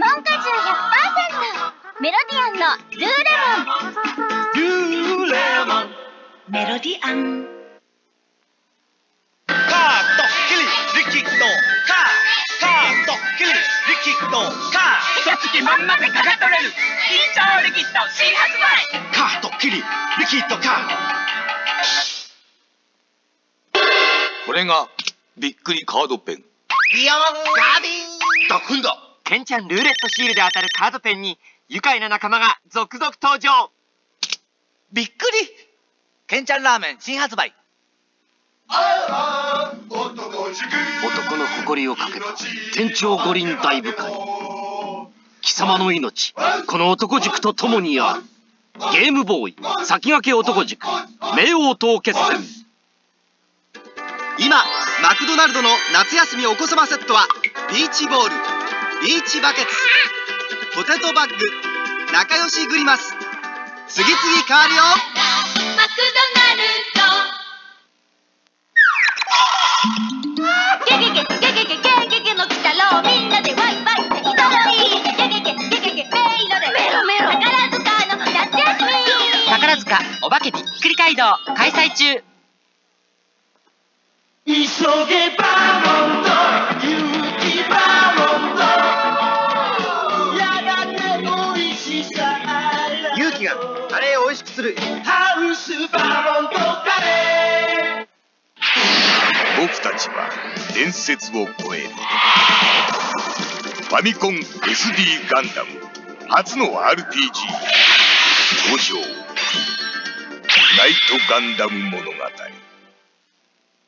モン果汁100%メロディアンのルーレモンルーレモンメロディアンカードキリリキッドカーカードキリリキッドカー一月まんまでかかとれる緊張リキッド新発売カードキリリキッドカーこれがびっくりカードペンビヨンガビンだくんだケンちゃんルーレットシールで当たるカードペンに愉快な仲間が続々登場。びっくり。ケンちゃんラーメン新発売。男の誇りをかけた天長五輪大部会貴様の命。この男塾と共にある。ゲームボーイ。先駆け男塾冥王党決戦。今マクドナルドの夏休みお子様セットはビーチボールビーチバケツ。ポテトバッグ。仲良しグリマス。次々変わるよ。マクドナルド。ゲゲゲゲゲゲゲゲゲの鬼太郎みんなでワイワイ敵揃いゲゲゲゲゲゲメイロでメロメロ宝塚の夏休み宝塚お化けびっくり街道開催中急げバーする。ハウスバーモントカレー僕たちは伝説を超える。ファミコン SD ガンダム。初の RPG 登場。ナイトガンダム物語。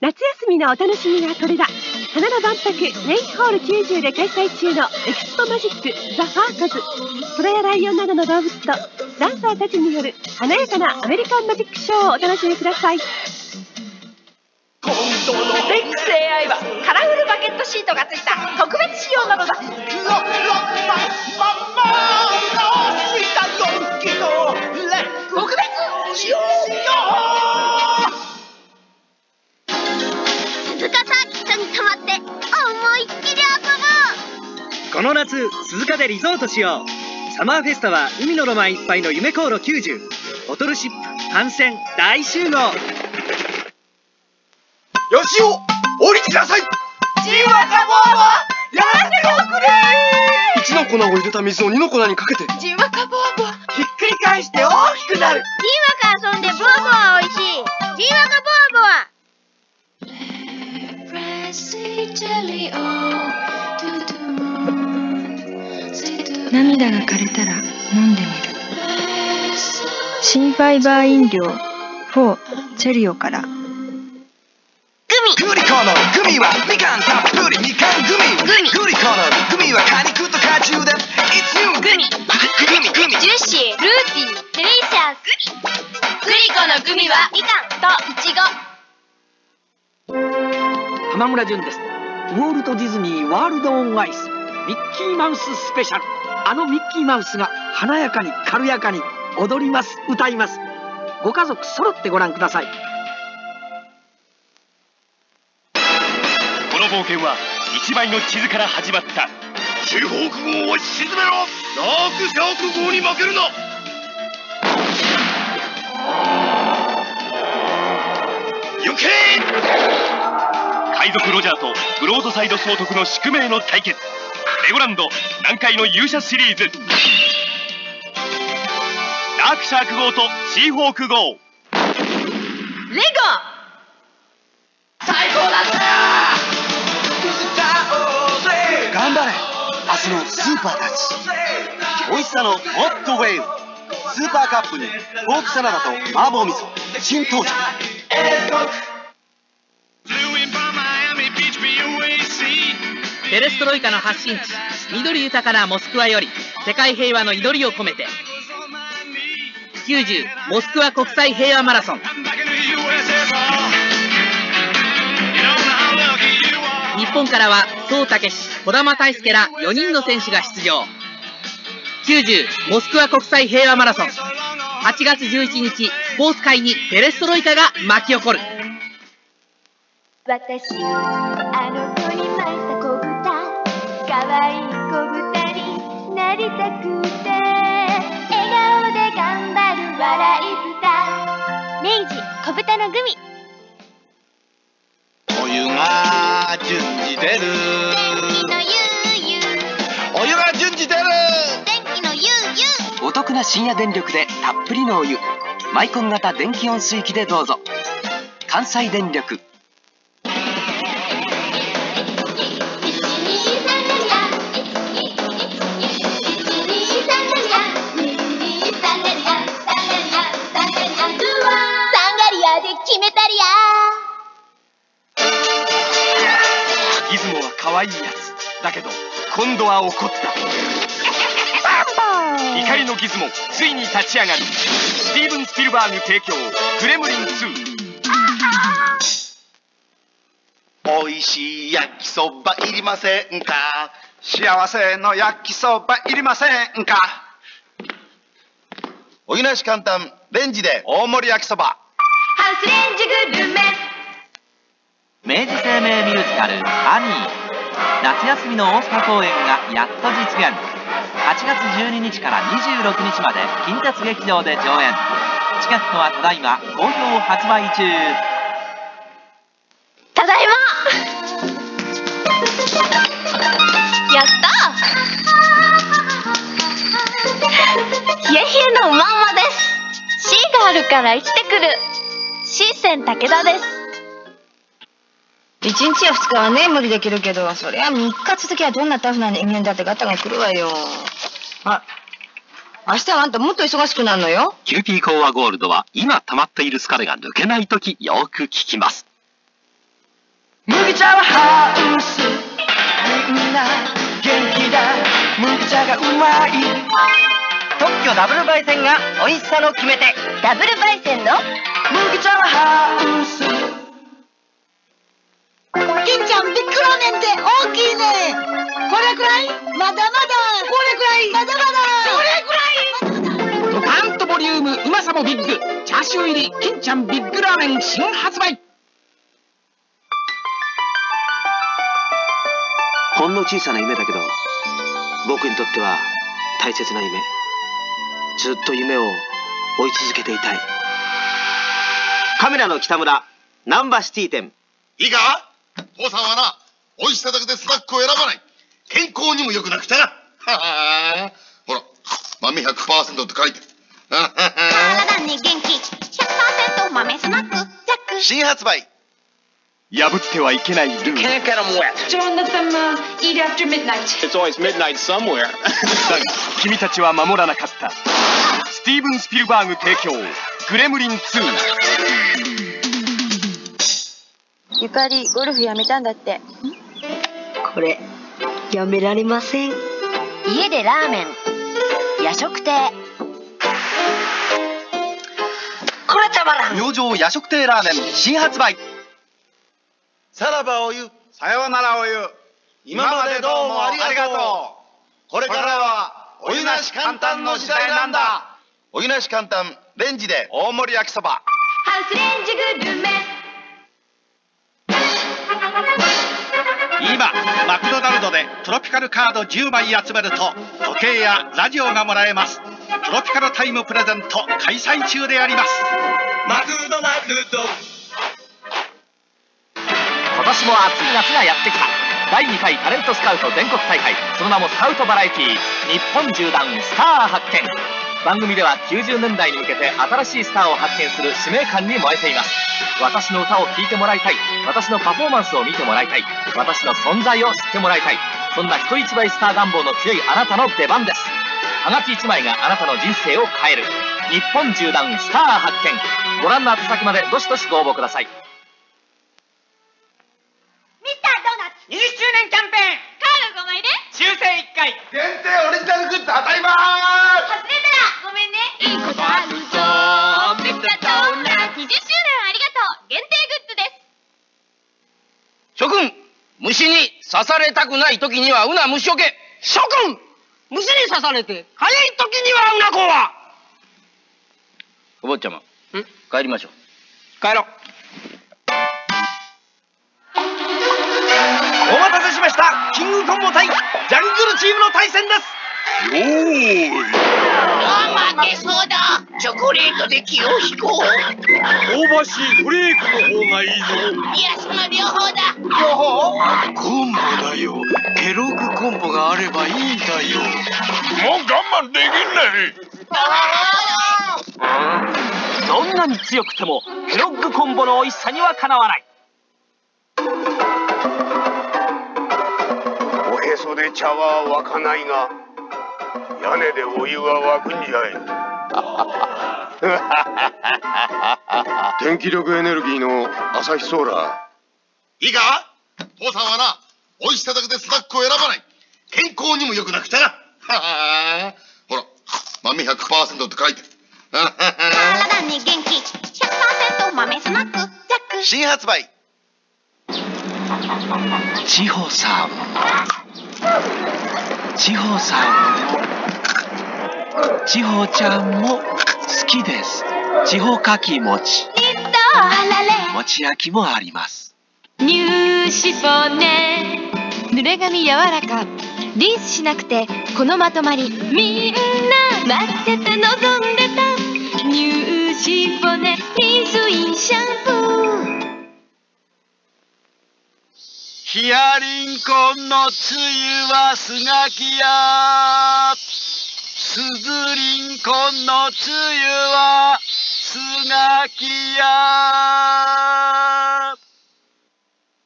夏休みのお楽しみがこれだ花の万博ネイホール90で開催中のエクスポマジックザ・ファーコズ虎やライオンなどの動物とダンサーたちによる華やかなアメリカンマジックショーをお楽しみください。DXAI はカラフルバケットシートがついた特別仕様なのだママ特別しよこの夏鈴鹿でリゾートしよう。サマーフェスタは海のロマンいっぱいの夢航路90ボトルシップ帆船大集合。よしお降りてください。ジワカボーはやらせておくれ。1の粉を入れた水を2の粉にかけて。ジワカボーボーひっくり返して大きくなる。ジーワカ遊んでボーボーは美味しい。ジーワカボーボーは涙が枯れたら飲んでみる。新ファイバー飲料。4チェリオから。グリコのグミはみかんたっぷりみかんグミ。グミ。グリコのグミは果肉と果汁で It's you グミ。グミ。グミ。ジューシー。フルーティー。デリシャス。グリコのグミはみかんといちご。浜村淳です。ウォルト・ディズニー・ワールド・オン・アイス。ミッキーマウススペシャルあのミッキーマウスが華やかに軽やかに踊ります歌います。ご家族揃ってご覧ください。この冒険は一枚の地図から始まった。シェホーク号を沈めろ。ダークシャーク号に負けるな。行け！海賊ロジャーとブロードサイド総督の宿命の対決レゴランド南海の勇者シリーズ。ダークシャーク号とシーホーク号。レゴ！最高だった頑張れ。明日のスーパーたち。美味しさのホットウェーブスーパーカップにポークサラダと麻婆味噌。新登場ペレストロイカの発信地緑豊かなモスクワより世界平和の祈りを込めて。90モスクワ国際平和マラソン。日本からは宋武史児玉大輔ら4人の選手が出場。90モスクワ国際平和マラソン。8月11日スポーツ界にペレストロイカが巻き起こる。私あの子にました子豚かわいい子豚になりたくて笑顔で頑張る笑い豚明治小豚のグミ。お湯が順次出る。電気のゆうゆうお湯が順次出る。電気のゆうゆうお得な深夜電力でたっぷりのお湯。マイコン型電気温水器でどうぞ。関西電力だけど今度は怒った。怒りのギズモついに立ち上がるスティーブン・スピルバーグ提供グレムリン2おいしい焼きそばいりませんか？幸せの焼きそばいりませんか？お湯なし簡単レンジで大盛り焼きそば。ハウスレンジグルメ。明治生命ミュージカル「ハニー」夏休みの大阪公演がやっと実現。8月12日から26日まで近鉄劇場で上演。チケットはただいま好評発売中。ただいま。やった。冷え冷えのうまんまです。C があるから生きてくる。C 線武田です。1日や2日はね無理できるけどそりゃ3日続きはどんなタフな人間だってガタが来るわよ。あ明日はあんたもっと忙しくなるのよ。キューピーコーワゴールドは今溜まっている疲れが抜けない時よく効きます。麦茶はハウスみんな元気だ。麦茶がうまい。特許ダブル焙煎が美味しさの決め手。ダブル焙煎の？麦茶はハウス金ちゃんビッグラーメンって大きいね。これくらい？まだまだ。これくらい？まだまだ。これくらい？ドカンとボリュームうまさもビッグ。チャーシュー入り金ちゃんビッグラーメン新発売。ほんの小さな夢だけど僕にとっては大切な夢。ずっと夢を追い続けていたい。カメラの北村ナンバシティ店。いいか？父さんはな美味しさだけでスナックを選ばない。健康にも良くなくちゃな。は はほら豆100%って書いて。体に元気。100%豆スナック。ザック。新発売。破ってはいけないルール。Can't get them wet Don't let them uh, eat after midnight It's always midnight somewhere. だが君たちは守らなかった。スティーブン・スピルバーグ提供。グレムリン2ゆかりゴルフやめたんだって。これやめられません。家でラーメン。夜食亭。これたまらん。明星夜食亭ラーメン。新発売。さらばお湯さようならお湯今までどうもありがとう。これからはお湯なし簡単の時代なんだ。お湯なし簡単レンジで。大盛り焼きそば。ハウスレンジグルメ今マクドナルドでトロピカルカード10枚集めると時計やラジオがもらえます。トロピカルタイムプレゼント開催中であります。マクドナルド。今年も暑い夏がやってきた。第2回タレントスカウト全国大会。その名もスカウトバラエティー。日本縦断スター発見番組では90年代に向けて新しいスターを発見する使命感に燃えています。私の歌を聴いてもらいたい。私のパフォーマンスを見てもらいたい。私の存在を知ってもらいたい。そんな人一倍スター願望の強いあなたの出番です。はがき1枚があなたの人生を変える。日本縦断スター発見。ご覧の宛先までどしどしご応募ください。ミスタードーナツ。20周年キャンペーン。カード5枚で抽選1回。限定オリジナルグッズ当たりま外刺されたくない時にはうな虫除け。諸君虫に刺されて早い時にはうなこは。お坊ちゃま帰りましょう。帰ろう。お待たせしました。キングコンボ対ジャングルチームの対戦ですあ負けそうだチョコレートで気を引こう。香ばしいフレークの方がいいぞ。いやその両方だ両方コンボだよケロッグコンボがあればいいんだよ。もう我慢できないどんなに強くてもケロッグコンボの美味しさにはかなわない。おへそで茶は沸かないが屋根でお湯は沸くんじゃい。電気力エネルギーの朝日ソーラいいか？父さんはな美味しさだけでスナックを選ばない。健康にも良くなくちゃな。ほら豆100%って書いて。る体に元気。100%豆スナック。ザック。新発売。千穂さん。千穂さん。も千穂ちゃんも好きです。千穂かき餅。餅焼きもあります。ニューシフォネ濡れ髪柔らか。リンスしなくてこのまとまり。みんな待ってて望んでた。ニューシフォネリンスインシャンプー。ヒアリンコンのつゆはスガキやスズリンコンのつゆはスガキや。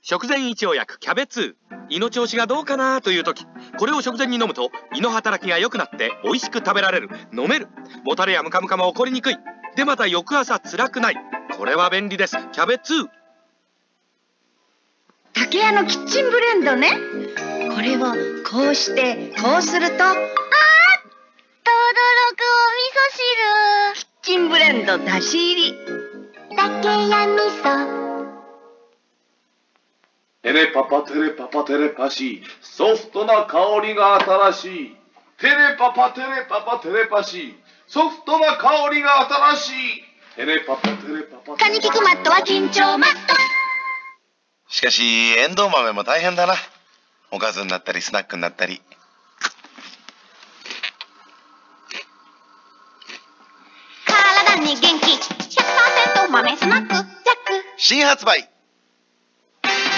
食前一応薬キャベツ。胃の調子がどうかなという時。これを食前に飲むと胃の働きが良くなって美味しく食べられる。飲める。もたれやムカムカも起こりにくい。でまた翌朝辛くない。これは便利です。キャベツ。竹屋のキッチンブレンドね。これをこうしてこうするとあお味噌汁。キッチンブレンドだし入り。竹屋味噌。テレパパテレパパテレパシー。ソフトな香りが新しい。テレパパテレパパテレパシー。ソフトな香りが新しい。テレパパテレパパカニキクマットは緊張マット。しかしエンドウ豆も大変だな。おかずになったりスナックになったり体に元気。100%豆スナック。ザック。新発売。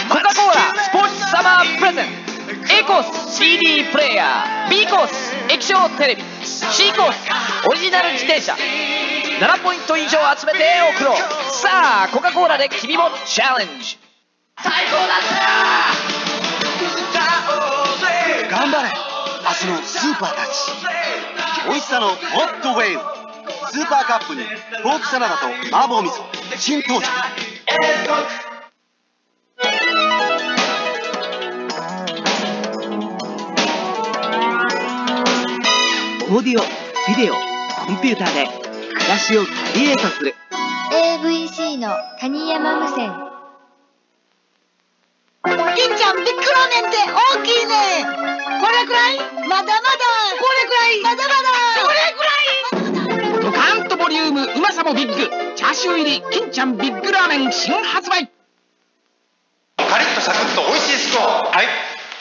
コカ・コーラスポーツサマープレゼン。ト A コース CD プレイヤー。B コース液晶テレビ。C コースオリジナル自転車。7ポイント以上集めて送ろう。さあコカ・コーラで君もチャレンジ。最高だ頑張れ。明日のスーパーたち。美味しさのホットウェーブスーパーカップにポークサラダと麻婆味噌新登場オーディオビデオコンピューターで暮らしをクリエイトする。AVC の蟹山無線。金ちゃんビッグラーメンって大きいね。これくらい？まだまだ。これくらい？まだまだュームうまさもビッグチャーシュー入り金ちゃんビッグラーメン新発売。カリッとサクッと美味しいスコーン。はい。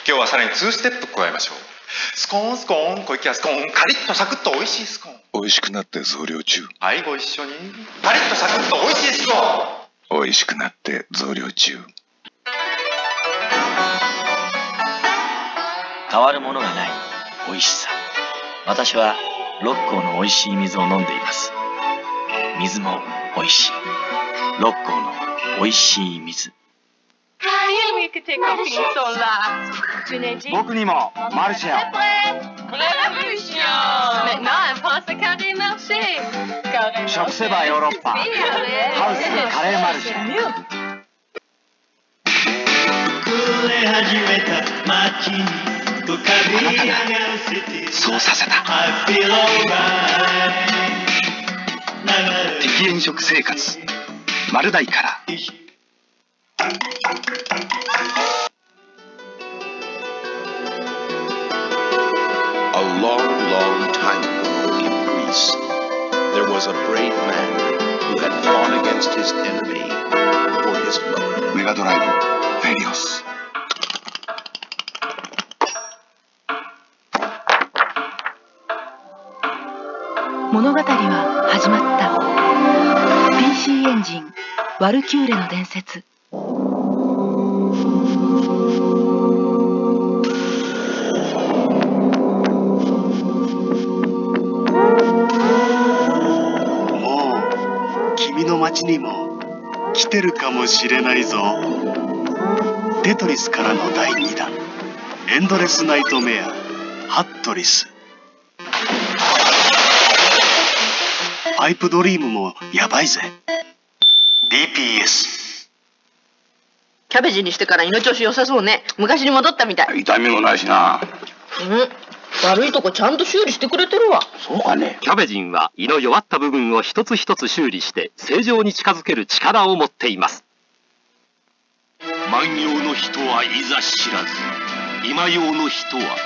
今日はさらに2ステップ加えましょう。スコーンスコーン小池屋スコーン。カリッとサクッと美味しいスコーン。美味しくなって増量中。はいご一緒に。カリッとサクッと美味しいスコーン。美味しくなって増量中。変わるものがない美味しさ。私は六甲の美味しい水を飲んでいます水も美味しい。六甲の美味しい水。僕にもマルシェを Maintenant, 食せばヨーロッパハウスカレーマルシェそうさせた a brave man who had fought against his enemy for his love. メガドライブフェリオス A 物語は始まった。PC エンジンワルキューレの伝説。もう君の街にも来てるかもしれないぞ。テトリスからの第2弾。エンドレスナイトメアハットリス。パイプドリームもやばいぜ。BPS キャベジにしてから胃の調子良さそうね。昔に戻ったみたい。痛みもないしな。うん。悪いとこちゃんと修理してくれてるわ。そうかね。キャベジンは胃の弱った部分を一つ一つ修理して正常に近づける力を持っています。万葉の人はいざ知らず。今用の人は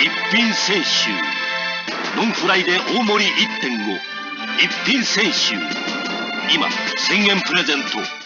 一品選手ノンフライで大盛り1.5一品選手。今1000円プレゼント。